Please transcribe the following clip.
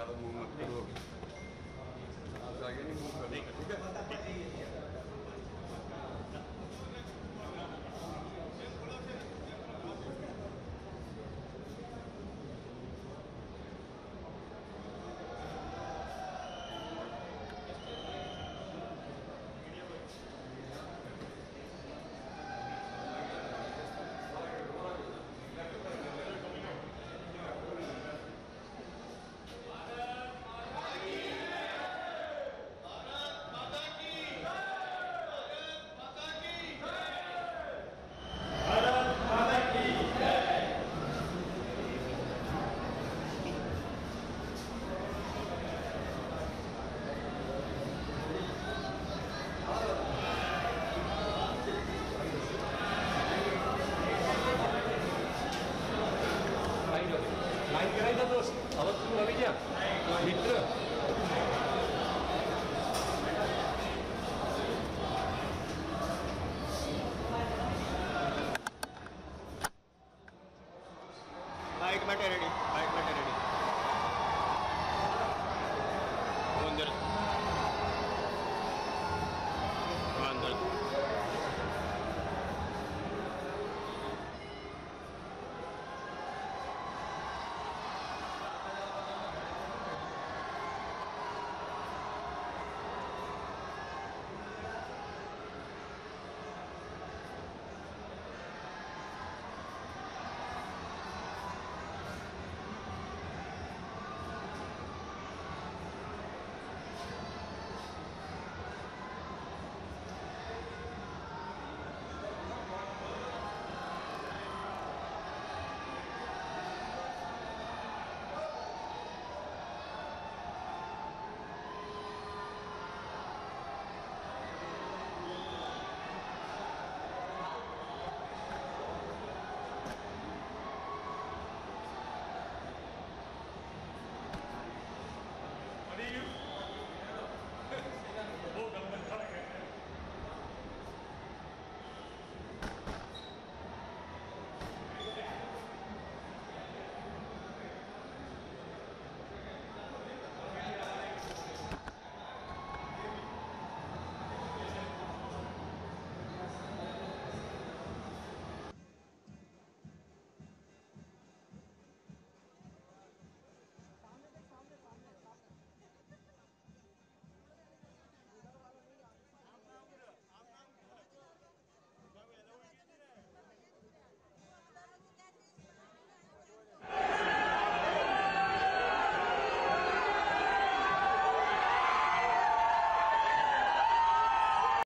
obrigado, Luma, pelo